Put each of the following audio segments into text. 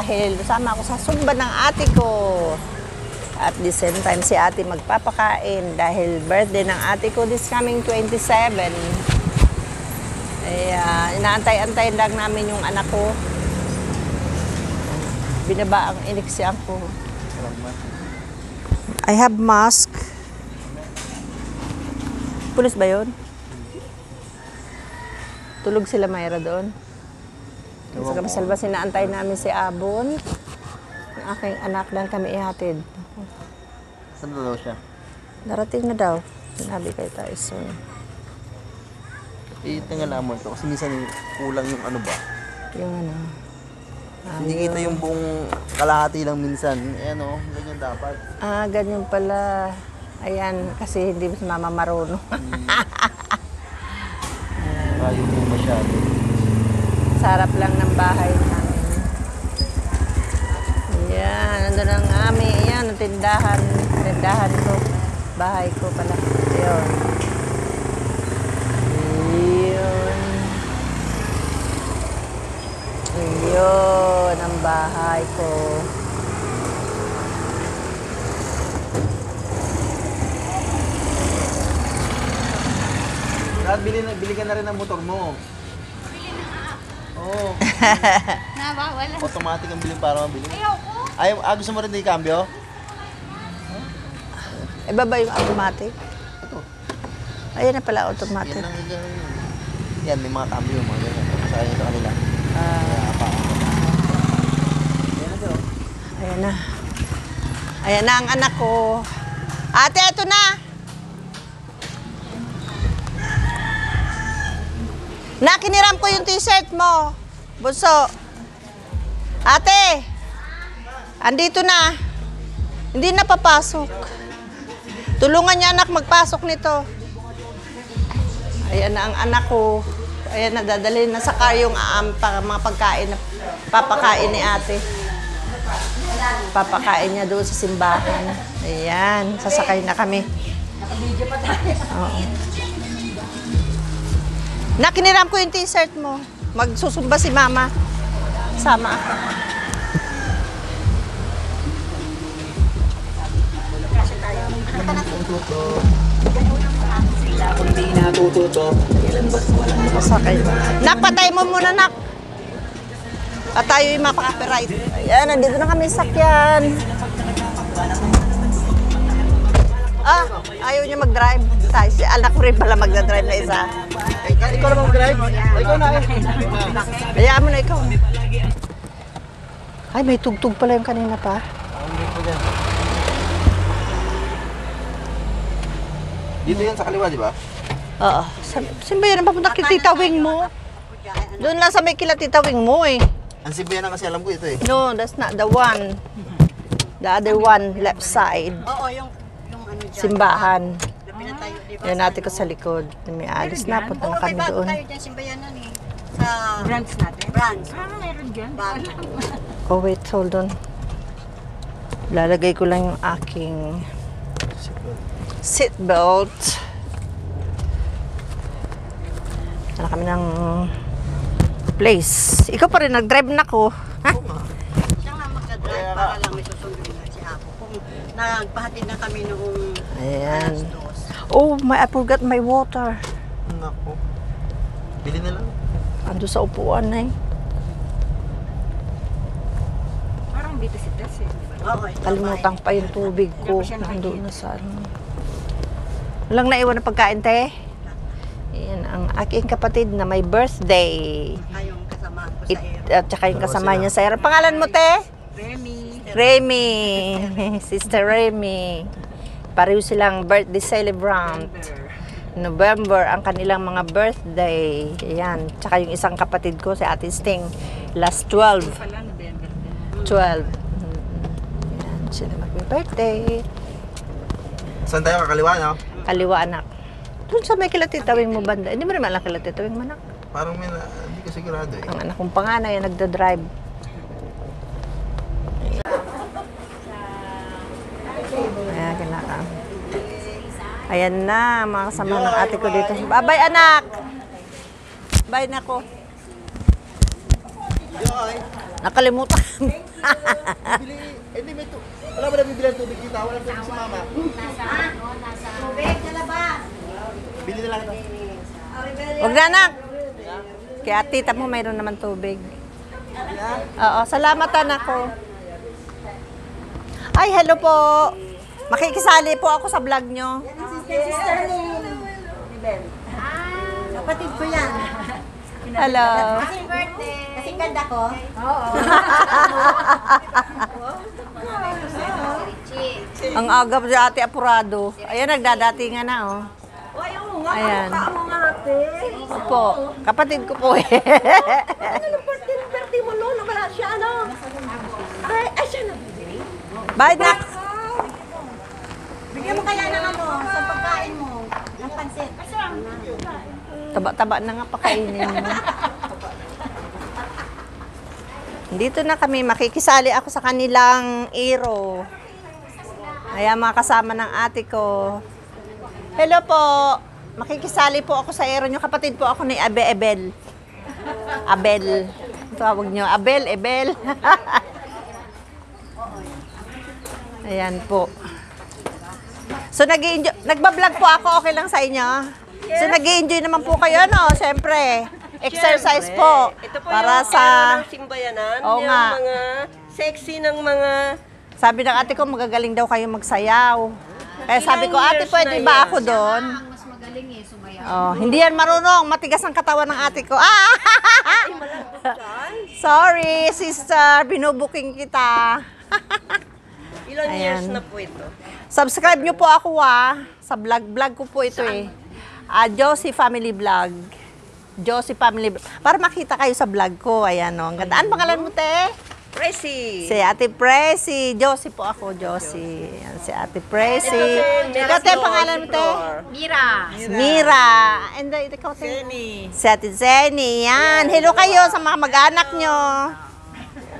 dahil sama ako sa sumba ng ate ko. At the same time, si ate magpapakain dahil birthday ng ate ko this coming 27. Kaya inaantay-antay lang namin yung anak ko. Binaba ang iniksiyan ko. I have mask. Pulis ba yun? Tulog sila Mayra doon. Sa kamasalba, sinaantay namin si Abon. Ang aking anak dahil kami ihatid. Saan na daw siya? Darating na daw. Sinabi kay Tyson. Eh, tingnan naman to. Kasi minsan kulang yung ano ba. Yung ano. Hindi kita yung buong kalahati lang minsan. Eh ano, ganyan dapat. Ah, ganyan pala. Ayan, kasi hindi si mama marunong. Ayaw mo masyado. Sarap lang ng bahay namin. Ayan, nandun ang ami. Ayan, ang tindahan. Tindahan ko. Bahay ko pala. Ayun. Ayun. Ayun, ang bahay ko. Lahat bili, bili ka na rin ng motor mo. Oo. Na ba? Wala. automatic ang bilhin para mabili. Ayoko. Ay, ah, gusto mo rin na i-cambio? Iba ba yung automatic? Ito. Ayan na pala Yan automatic. lang yan. Yan, may mga cambio, mga ganyan. Sa kanila. Ah, Kaya pa. Yan na sir. ayan na. Ayan na ang anak ko. Ate, ito na. Nakiniram ko yung t-shirt mo. Bunso. Ate, andito na. Hindi na papasok. Tulungan niya anak magpasok nito. Ayan na ang anak ko. Ayan na, dadalhin na sa car yung um, pa, mga pagkain na papakain ni ate. Papakain niya doon sa simbahan. Ayan, sasakay na kami. Nakabidyo pa tayo. Oo. Nakiniram ko yung t-shirt mo. Magsusumba si mama. Sama ako. Masakay ba? Nak, patay mo muna, nak. At tayo yung mapaka-copyright. Ayan, nandito na kami sa sakyan. Ah, ayaw niya mag-drive. Tayo, si anak ko rin pala magdadrive na isa. Ikaw na mag-drive? Ikaw na eh. Hayaan mo na ikaw. Ay, may tugtog pala yung kanina pa. Dito yan sa kaliwa, di ba? Oo. Sa, saan ba yan ang papunta kay Tita Wing mo? Doon lang sa may kila Tita Wing mo eh. Ang Sibuyan na kasi alam ko ito eh. No, that's not the one. The other one, left side. Oo, yung, yung ano dyan. Simbahan. Pinatayo, di ba? Yan natin ko sa likod. May alis na, punta na may kami bago doon. tayo dyan, simbayanan eh. Sa Brands natin. branch. Ah, meron dyan. Bago. Oh, wait, hold on. Lalagay ko lang yung aking seatbelt. Ano kami ng place. Ikaw pa rin, nag-drive na ko. Ha? Siya nga magka-drive para lang may susundin na si Apo. Kung nagpahatid na kami noong Ayan. alas. Oh, my, I forgot my water. Nako. Bili na lang. Ando sa upuan na eh. Parang dito si Tess eh. ito, Kalimutan pa yung tubig ko. Nandun na sa ano. Walang naiwan na pagkain, te? Ayan, ang aking kapatid na may birthday. bahay. Kayong kasamahan ko sa It, at saka yung kasama niya sa Ang Pangalan mo, te? Remy. Remy. Sister Remy. Pareho silang birthday celebrant. November ang kanilang mga birthday. Ayan. Tsaka yung isang kapatid ko, si Ate Sting. Last 12. Pala, November din. 12. Mm, Ayan, sila mag-birthday. Saan tayo kakaliwa, no? Kaliwa anak. Doon sa may kilatitawing mo banda. Hindi mo rin alam kilatitawing mo anak. Parang may na, hindi ko sigurado eh. Ang anak kong panganay ang nagda-drive. Ayan, kinaka. Ayan na, mga kasama ng ate ko dito. Bye-bye, anak! Bye na ko. Nakalimutan. bili, eh di may tu... Wala ba na bibilang tubig dito? Wala tubig si mama. Tubig, kalabas. Bili na lang ito. Huwag na anak. Kaya tita mo mayroon naman tubig. Oo, salamat anak ko. Ay, hello po. Makikisali po ako sa vlog nyo. Sister ni Ben. Kapatid ko yan. Hello. Happy birthday. Kasi ganda ko. Ang agap si ate apurado. Ayan, nagdadatingan na oh. Ay, oo nga. Ayan. Nga ate. Opo, kapatid ko po eh. Ano yung birthday, birthday mo noon? Wala siya, ano? Ay, ay siya na. Bye na. Bigyan mo kaya ng ano, sa pagkain mo. Ng pansit. Taba-taba na nga pakainin mo. Dito na kami, makikisali ako sa kanilang iro. Ayan, mga kasama ng ate ko. Hello po. Makikisali po ako sa iro nyo. Kapatid po ako ni Abe Ebel. Abel. Tawag nyo. Abel, Ebel. Ayan po. So, nag enjoy nagbablog po ako. Okay lang sa inyo? So, nag enjoy naman po kayo, no? Siyempre. Exercise po. Ito po para yung sa... ng simbayanan, Oo yung nga. mga sexy ng mga Sabi ng ate ko, magagaling daw kayo magsayaw. Kaya sabi ko, ate, years pwede na ba ako doon? Oh, hindi yan marunong. Matigas ang katawan ng ate ko. Ah! Sorry, sister. Binubuking kita. ilang Ayan. years na po ito. Subscribe nyo po ako ah. Sa vlog-vlog ko po ito eh. Ah, Josie Family Vlog. Josie Family Vlog. Para makita kayo sa vlog ko. Ayan o. Ang ganda. Ano pangalan mo, te? Presi! Si Ate Presi. Josie po ako, Josie. Ayan, si Ate Presi. Ikaw, te, pangalan mo, si te? Mira. Mira. And uh, ikaw, te? Si Ate Zenny. Yan. Hello kayo sa mga mag-anak nyo.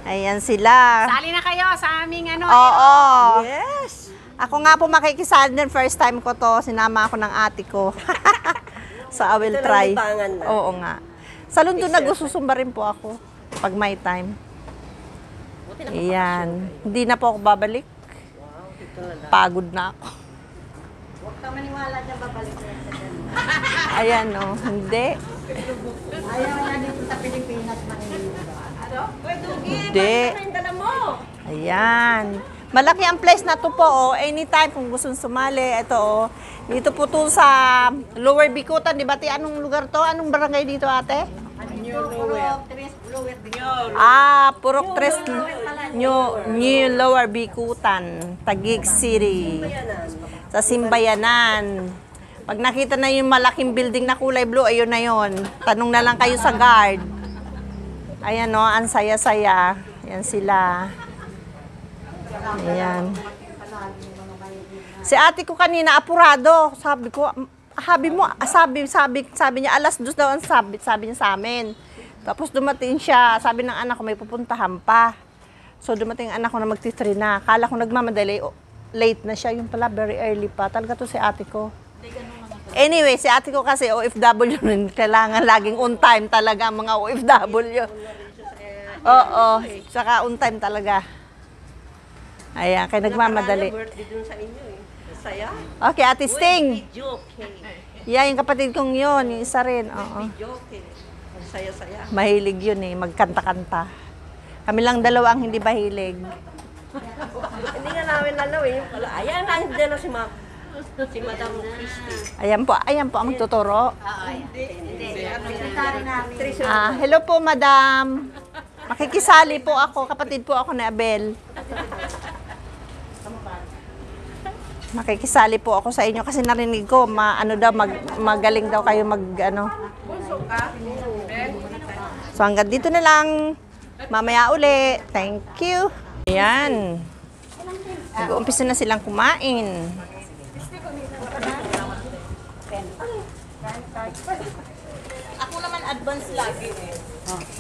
Ayan sila. Sali na kayo sa aming ano. Oo. Yes! Ako nga po makikisali din. First time ko to. Sinama ako ng ate ko. sa I will Ito lang try. libangan na. Oo nga. Sa London nagsusumba rin po ako. Pag may time. Ayan. Hindi na po ako babalik. Pagod na ako. Huwag ka maniwala dyan, babalik na sa. Ayan o. Hindi. Ayaw na dito sa Pilipinas maniniwala. Hindi. Ayan. Malaki ang place na to po, oh. Anytime kung gusto sumali, ito, oh. Dito po to sa Lower Bikutan, di ba? Ti, anong lugar to? Anong barangay dito, ate? Ah, Purok Tres, New, New Lower Bikutan, Taguig City. Sa Simbayanan. Pag nakita na yung malaking building na kulay blue, ayun na yun. Tanong na lang kayo sa guard. Ayan no, ang saya-saya. Ayan sila. Ayan. Si ate ko kanina apurado. Sabi ko, sabi mo, sabi, sabi, sabi niya, alas dos daw ang sabi, sabi niya sa amin. Tapos dumating siya, sabi ng anak ko, may pupuntahan pa. So dumating ang anak ko na magti-3 na. Kala ko nagmamadali, o, late na siya. Yung pala, very early pa. Talaga to si ate ko. Anyway, si ate ko kasi OFW nun, kailangan laging on time talaga mga OFW. Oo, saka on time talaga. Ayan, kaya nagmamadali. birthday dun sa inyo eh. Saya. Okay, ate Sting. Eh. Yeah, yung kapatid kong yun, yung isa rin. Oo. Eh. Saya-saya. Mahilig yun eh, magkanta-kanta. Kami lang dalawa ang hindi mahilig. Hindi nga namin alam eh. Ayan na, hindi na si Ma. Si Madam Christie. Ayan po, ayan po ang tuturo. Secretary namin. Ah, hello po, madam. Makikisali po ako, kapatid po ako ni Abel. Makikisali po ako sa inyo kasi narinig ko, ma, ano daw, mag, magaling daw kayo mag, ano. So hanggang dito na lang. Mamaya uli. Thank you. Ayan. Nag-uumpisa na silang kumain. Ako naman advance lagi eh.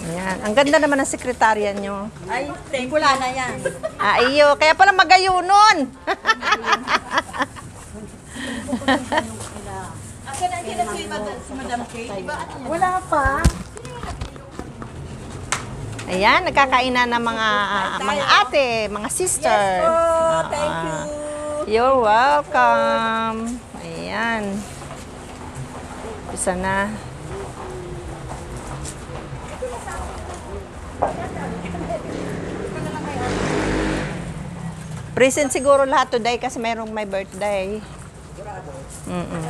Ayan. Ang ganda naman ng sekretarya nyo. Ay, thank Wala na yan. Ah, iyo. Kaya pala magayunon. Wala pa. Ayan, nagkakainan ng mga ah, mga ate, mga sister. Yes po, thank Ah, you. You're welcome. Ayan. Isa na. Present siguro lahat today kasi merong my birthday. Mm-mm.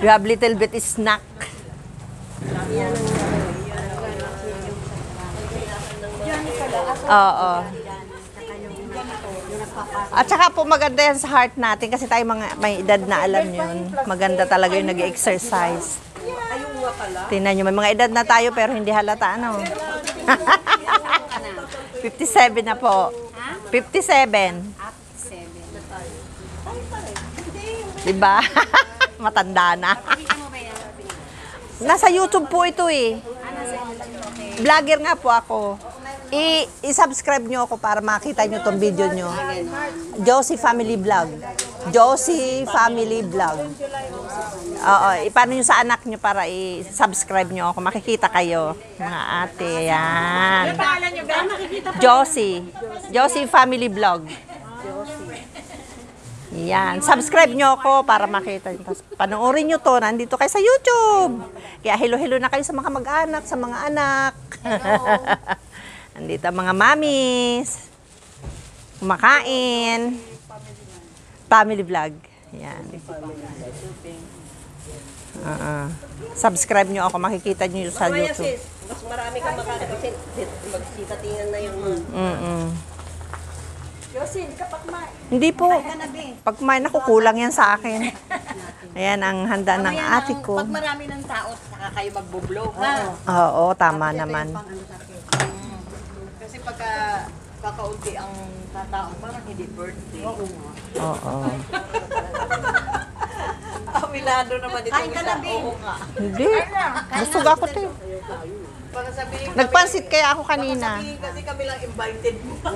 You have little bit snack. Oo. At saka po maganda yan sa heart natin kasi tayo mga may edad na alam yun. Maganda talaga yung nag-exercise. Tingnan nyo, may mga edad na tayo pero hindi halata, ano? 57 na po. 57. Diba? Matanda na. Nasa YouTube po ito eh. Vlogger nga po ako. I- i-subscribe nyo ako para makita nyo tong video nyo. Josie Family Vlog. Josie Family Vlog. Oo, ipano nyo sa anak nyo para i-subscribe nyo ako. Makikita kayo, mga ate. Yan. Josie. Josie Family Vlog. Yan. Subscribe nyo ako para makita nyo. Tapos panoorin nyo to. Nandito kayo sa YouTube. Kaya hello-hello na kayo sa mga mag-anak, sa mga anak. Nandito ang mga mamis. Kumakain. Family vlog. Yan. Ah, ah. Subscribe nyo ako. Makikita nyo sa Mamaya YouTube. sis, mas marami ka makakita kasi magsita tingnan na yung mga... Mm-mm. Yosin, kapag ma... Hindi po. Pag kumain ako, kulang yan sa akin. Ayan ang handa ng Mamaya ate ng- ko. Pag marami ng tao, saka kayo magbo-blow, ha? Oo, tama naman. Ano akin. Kasi pagka kakaunti ang tatao, parang hindi birthday. Oo. Oo. Awilado naman ito. Kain ka na, be. Oo nga. Hindi. Busog ako, te. Baka sabihin, Nagpansit kaya ako kanina. sabihin kasi kami lang invited mo.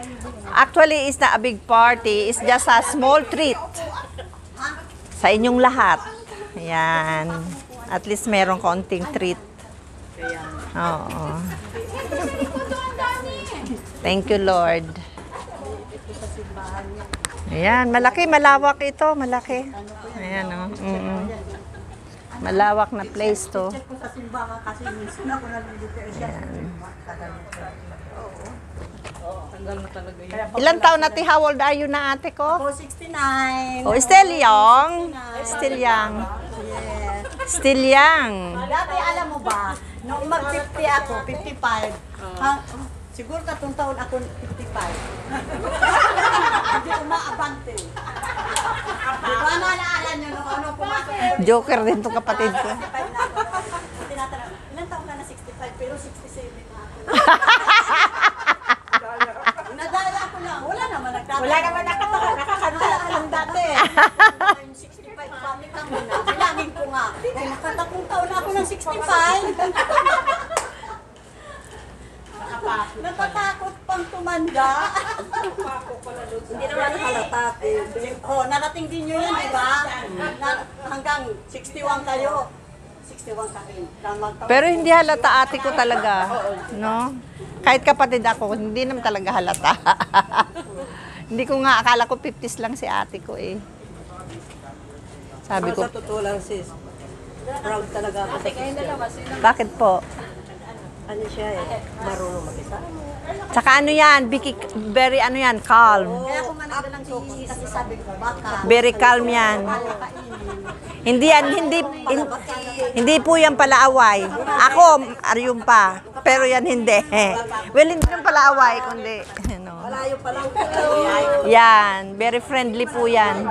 Actually, it's not a big party. It's just a small treat. Sa inyong lahat. Ayan. At least meron konting treat. Oo. Thank you, Lord. Ayan, malaki, malawak ito, malaki. Ayan, oh. Mm-mm. Malawak na place to. Siya. Ilan taon na ti? How old are you na ate ko? Ako 69. Oh, still young. Still young. Still young. Dati alam mo ba, nung mag-50 ako, 55, hang, siguro tatong taon ako 55. Hindi umaabante. Di ba naalala nyo nung ano pumasok? Joker din to kapatid ko. 55 na ako. Tinatanong, ilan taon ka na 65? Pero 67 na ako. Nadala ko lang. Wala naman nagtataka. Wala naman nakataka. Nakakantala ka lang dati. 65 kami kami na. Bilangin ko nga. Eh, nakatakong taon na ako ng 65. Natatakot pang tumanda. Hindi naman halata. oh, narating din nyo yan, di ba? Na, hanggang 61 kayo. 61 kami. Tamang taon. Pero hindi halata ate ko talaga. No? Kahit kapatid ako, hindi naman talaga halata. hindi ko nga, akala ko 50s lang si ate ko eh. Sabi ko, Sa totoo lang sis, proud talaga ako sa bakit po? Ano siya eh, marunong mag-isa. Tsaka ano yan, Vicky, very ano yan, calm. Kaya nga nagdalang cheese kasi sabi ko, baka. Very calm yan. Hindi yan, hindi, hin- hindi po yan palaaway. Ako, aryong pa. Pero yan hindi. Well, hindi yan palaaway, kundi, ano. Malayo pa lang. Yan, very friendly po yan.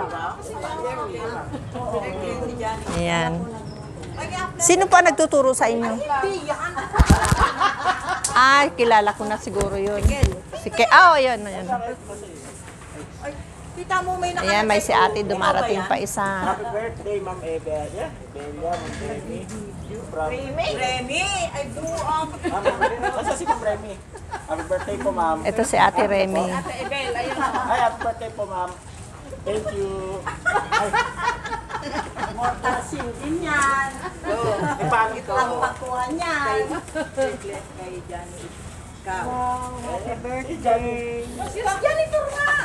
Yan. Sino pa nagtuturo sa inyo? Ay, kilala ko na siguro yun. Si Ke oh, yun, yun. Kita mo may Ayan, may si ate dumarating pa isa. birthday, Ma'am Ebe. Yeah, Belia, Ma'am Remy. From, Remy, ay buong. Ma'am, Asa si Ma'am Remy? Happy birthday po, Ma'am. Ito si ate Remy. Ebel, ayun. Hi, happy birthday po, Ma'am. Thank you. Ay, Mortal sin din yan. ito pangit oh. Ang pakuha niyan. Chiclet kay Johnny. Ka. Happy birthday.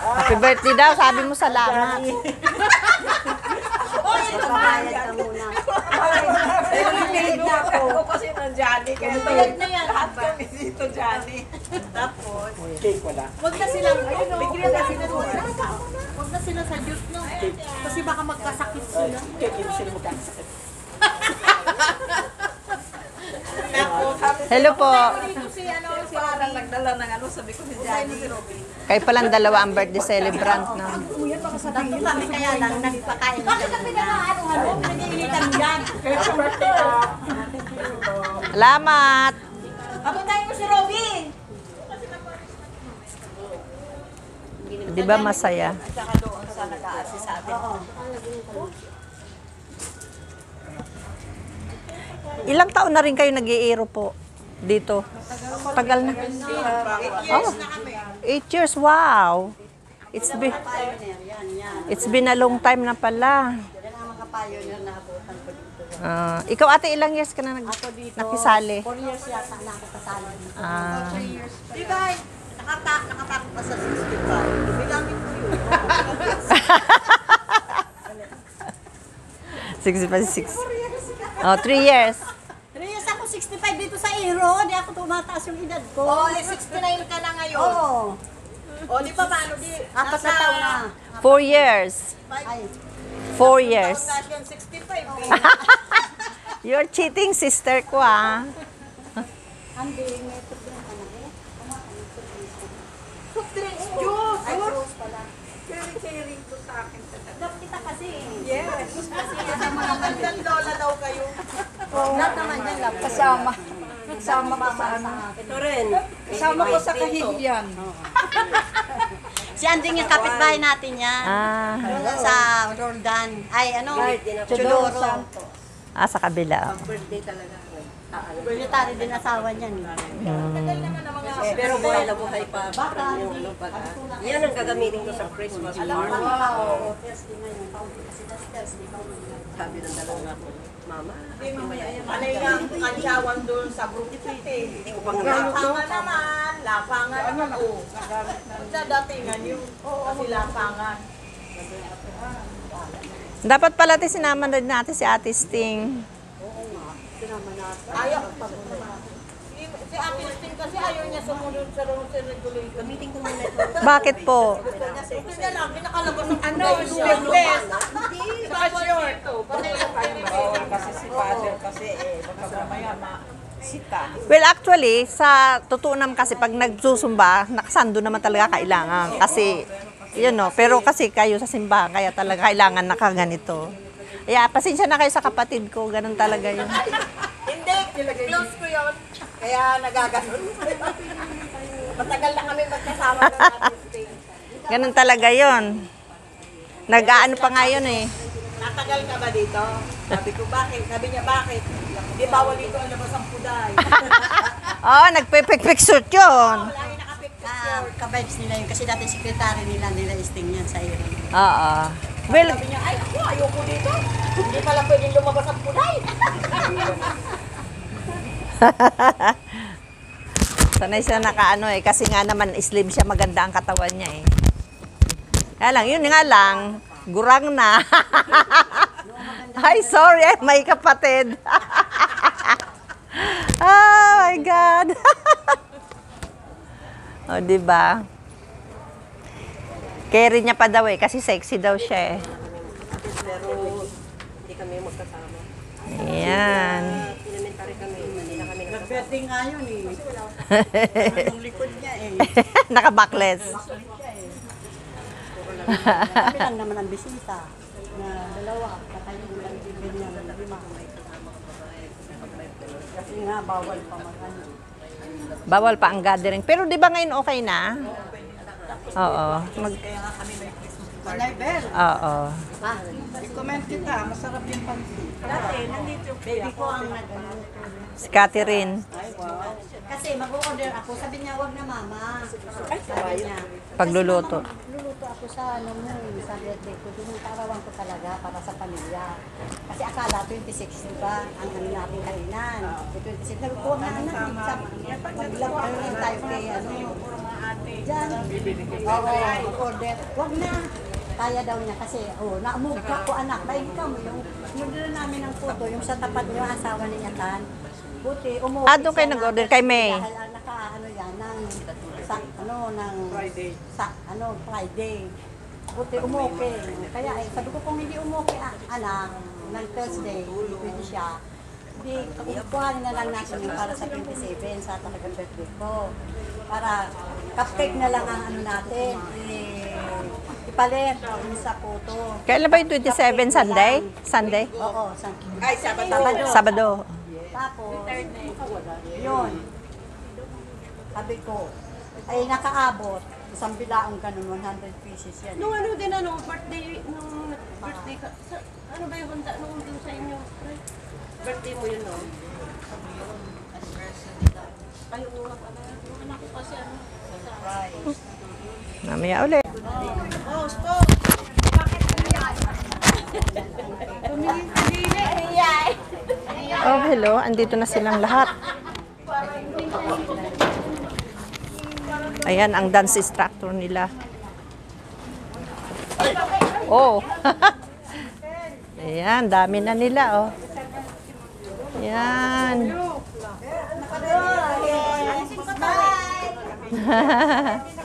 Happy birthday daw, sabi mo salamat. Babayad ka muna. Bayad na ako. Ako kasi ng Johnny. Kaya Bayad na yan. lahat kami dito, Johnny. Tapos, Cake wala. Huwag na o, huwag na sila Huwag na sila sa juice, no? Kasi baka magkasakit sila. Cake, hindi sila magkakasakit. Hello po. dito si, ano, si Parang nagdala ng ano, sabi ko si Johnny. Kayo palang dalawa ang birthday celebrant na. Tatlo kami kaya lang nagpakain na Bakit kami na ano, ano, pinag-iinitan dyan. Salamat. Papuntahin mo si Robby. Di ba masaya? At saka doon sa nag-aasist sa atin. Ilang taon na rin kayo nag-iiro po dito? Tagal na. Oh, eight years, wow. It's been, it's been a long time na pala. Yan ang mga pioneer na abutan ko dito. Ah, ikaw ate, ilang years ka na nag Ako dito, nakisali? 4 years yata na ako kasali. Ah, Di ba, nakata nakatakot pa sa 65. Bilangin ko yun. 66. Oh, three years. 3 years ako, 65 dito sa Iro. Di ako tumataas yung edad ko. Oh, eh, 69 ka na ngayon. Oo. O, di ba paano di? Apat na taon na. Four years. Ay, Four years. Taon na yung 65 eh. You're cheating, sister ko ah. eh. Soft drinks, juice. Ay, close pala. Sharing-sharing to sa akin. Love kita kasi. Yes. Kasi mga gandang lola daw kayo. Lahat naman yan, love. Kasama. Kasama ko sa ano. Ito rin. Kasama ko sa kahihiyan. Si Anding yung kapitbahay natin yan. Ah, Sa Roldan. Ay, ano? Chudoro ah sa kabila. Birthday talaga. Military din asawa niyan. Pero buhay na buhay pa. Parang yung ano pag Yan ang gagamitin ko sa Christmas party. Sabi ng dalawa ko, Mama, Ano yung kantsawan doon sa Brooklyn eh. hindi ko pang Lapangan naman. Lapangan naman. Oh. Sa datingan yung kasi lapangan. Dapat pala tayo sinama na din natin si Ate Sting. Ayaw. Si, si Ate Sting kasi ayaw niya sumunod sa rules and regulations. Gamitin ko muna ito. Bakit po? Gusto niya lang, pinakalabas ng ano, sleeveless. Saka short. Kasi si father kasi eh, baka mamaya ma sita. Well, actually, sa totoo naman kasi pag nagsusumba, nakasando naman talaga kailangan. Kasi, yun no, pero kasi kayo sa simbahan, kaya talaga kailangan nakaganito. Kaya, pasensya na kayo sa kapatid ko, ganun talaga yun. Hindi, close ko yun. Kaya nagaganon. Matagal na kami magkasama ng. Ganun talaga yun. Nag-aano pa nga yun eh. Natagal ka ba dito? Sabi ko, bakit? Sabi niya, bakit? Hindi bawal dito ang labas ang puday. Oo, oh, nagpipik-pik-suit yun. Lagi nakapicture. Ah, ka-vibes nila yun. Kasi dati sekretary nila, nila Sting yan sa Iro. Oo. Well, Sabi niya, ay ako, ayoko dito. Hindi pala pwedeng lumabas ang puday. sanay siya nakaano eh. Kasi nga naman slim siya, maganda ang katawan niya eh. Kaya lang, yun nga lang, gurang na. Ay, sorry, eh, may kapatid. oh my God. o, di ba? Carry niya pa daw eh, kasi sexy daw siya eh. Pero hindi kami magkasama. Ayan. Hindi kami. Birthday nga yun eh. Yung likod niya eh. Naka-backless. Kami lang naman ang bisita. Na dalawa. Katayo lang din ganyan. Lima. Kasi nga, bawal pa mag-ano. Bawal pa ang gathering. Pero di ba ngayon okay na? Oo. Mag Anay Oo. i-comment kita. Masarap yung pansit. Dati, nandito. Baby ko ang nag Si Catherine. Kasi mag-order ako, sabi niya, wag na mama. Sabi niya. Pagluluto. Kasi luluto ako sa ano mo, sa birthday ko. Yung karawan ko talaga para sa pamilya. Kasi akala 26, di ba? Ang ano natin kainan. Eh, 26, sabi ko, na anak, ano rin tayo kay ano. Diyan. Oo, order. Wag na. Kaya daw niya kasi, oh, na-move ka ko anak. Mo yung, yung dala namin ng photo, yung sa tapat niyo, asawa ni Yatan. Buti, umuwi Ah, doon kayo nag-order na- kay May. Dahil ah, naka, ano yan, ng, sa, ano, ng, Friday. Sa, ano, Friday. Buti umuwi. Kaya, eh, sabi ko kung hindi umuwi, ah, anak, ng Thursday, pwede siya. Di, kukuhanin na lang natin yung para sa 27 sa talagang birthday ko. Para cupcake na lang ang ano natin, eh, ipalit sa photo. Kailan ba yung 27? Sunday? Sunday? Oo, sa Ay, Sabado. Sabado. Sabado. Tapos, yun. Sabi ko, ay nakaabot. Isang bilaong ganun, 100 pieces yan. Nung ano din ano, birthday, nung birthday ka, sa, ano ba yung handa nung dun sa inyo? Ay, Birthday mo yun, no? Kayo nung pala. Yung anak ko kasi ano, sa Mamaya ulit. Oh, hello. Andito na silang lahat. Ayan, ang dance instructor nila. Oh. Ayan, dami na nila, oh. Ayan.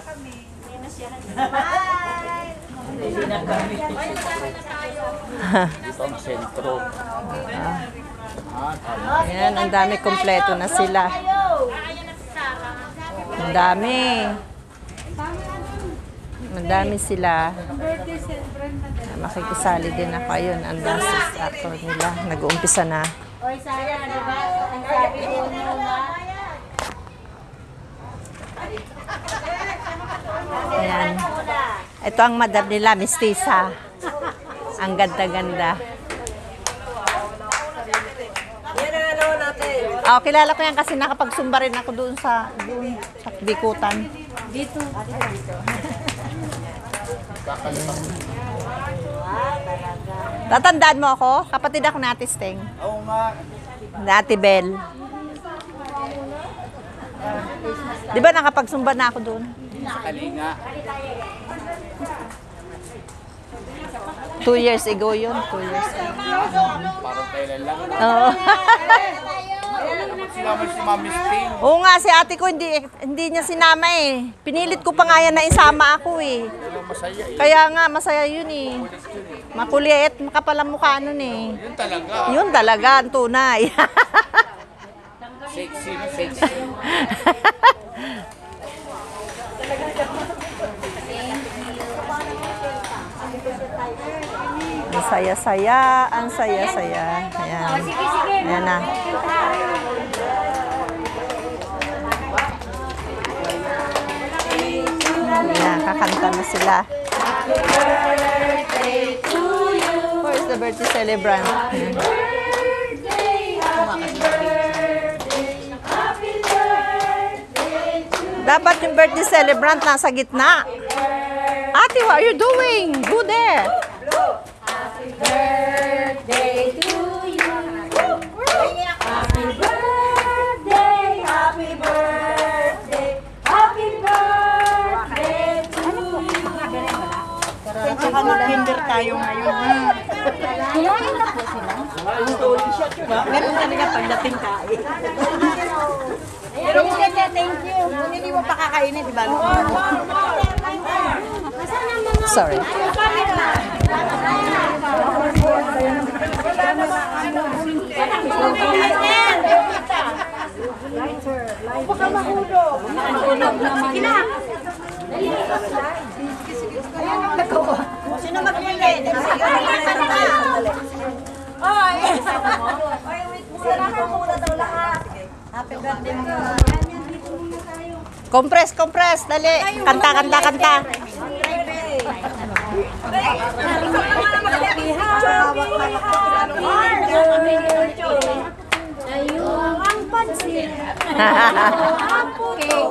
Dito ang sentro. Ayan, ang dami kompleto na sila. Ang dami. Ang dami sila. Makikisali din ako. Ayun, ang dance instructor nila. Nag-uumpisa na. Oy, Sarah, di ba? Ang sabi din mo Ayan. Ito ang madam nila, Miss Tisa. Ang ganda-ganda. Ano. Oh, kilala ko yan kasi nakapagsumba rin ako doon sa, doon sa Bikutan. Tatandaan mo ako? Kapatid ako na Ate Steng. Oo nga. Na Ate Bel. Di ba nakapagsumba na ako doon? Sa Kalinga. Two years ago yun. Two years ago. Parang kailan lang. Oo. Sila mo si Mami Sting. Oo nga, si ate ko hindi, hindi niya sinama eh. Pinilit ko pa nga yan na isama ako eh. Masaya eh. Kaya nga, masaya yun eh. Makulit, makapalang mukha nun eh. Yun talaga. Yun talaga, ang tunay. Sexy sexy. ang saya-saya, ang saya-saya. Ayan. Ayan na. Ayan, kakanta na sila. Where's the birthday celebrant? Ayan. Dapat yung birthday celebrant nasa gitna. Ate, what are you doing? Go there. Kinder tayo ngayon. Kumain na po sila. Ganun talaga pagdating kain. Pero hindi, thank you. Kung hindi mo pa kakainin, di ba? Sorry. Sino magbili? Oy! Oy, wait muna. Muna daw lahat. Happy birthday mo muna. Compress, compress. Dali. Kanta, kanta, kanta. Tayo ang pansin. Ang puto.